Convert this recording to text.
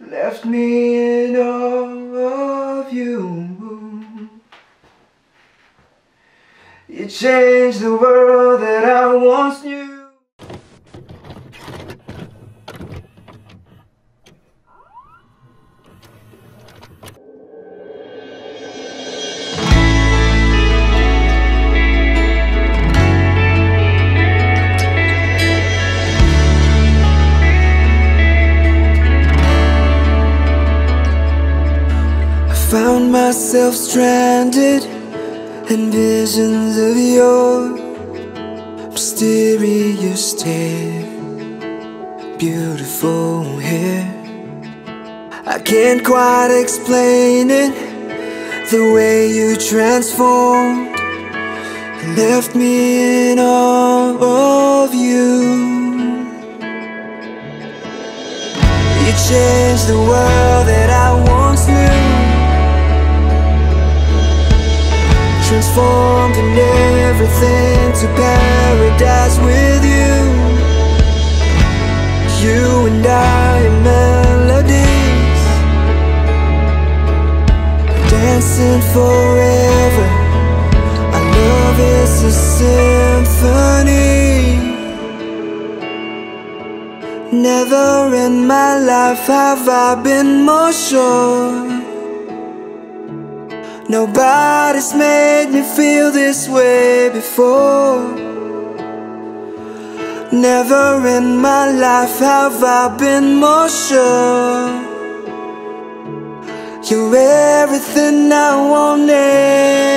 left me in awe of you. You changed the world that I once knew. Found myself stranded in visions of your mysterious stare, beautiful hair. I can't quite explain it, the way you transformed and left me in awe of you. You changed the world Transformed in everything to paradise with you. You and I in melodies, dancing forever. Our love is a symphony. Never in my life have I been more sure. Nobody's made me feel this way before. Never in my life have I been more sure. You're everything I wanted.